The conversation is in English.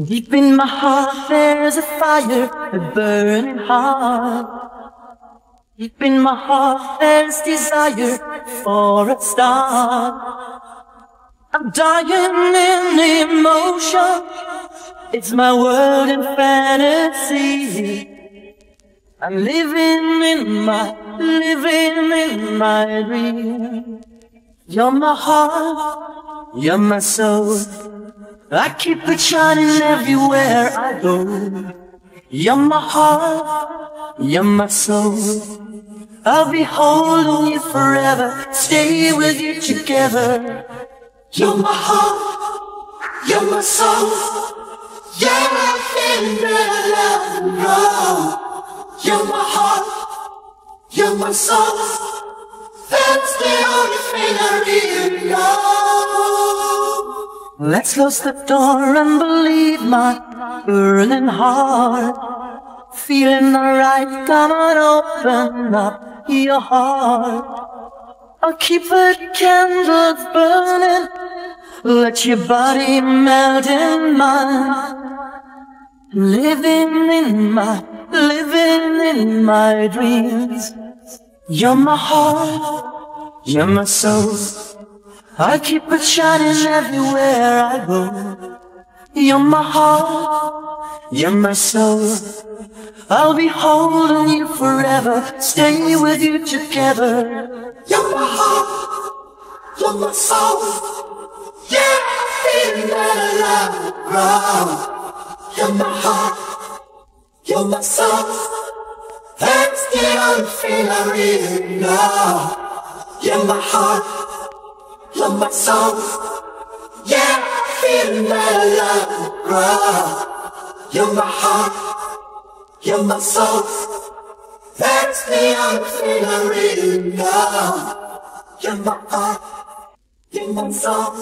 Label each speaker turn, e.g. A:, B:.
A: Deep in my heart there's a fire, a burning heart. Deep in my heart there's desire for a star. I'm dying in emotion. It's my world in fantasy. I'm living in my, living in my dream. You're my heart, you're my soul. I keep it shining everywhere I go. You're my heart, you're my soul. I'll be holding you forever, stay with you together. You're my heart, you're my soul. I feel better love and. You're my heart, you're my soul. That's the only thing I Let's close the door and believe my burning heart. Feeling alright, come on, open up your heart. I'll keep the candles burning. Let your body melt in mine. Living in my, living in my dreams. You're my heart, you're my soul. I keep it shining everywhere I go. You're my heart, you're my soul. I'll be holding you forever, stay with you together. You're my heart, you're my soul. Yeah, feeling that love grow. You're my heart, you're my soul. That's the only thing I really know. You're my heart. You're my soul. Yeah, feeling that love grow. You're my heart. You're my soul. That's the only thing I really know. You're my heart. You're my soul.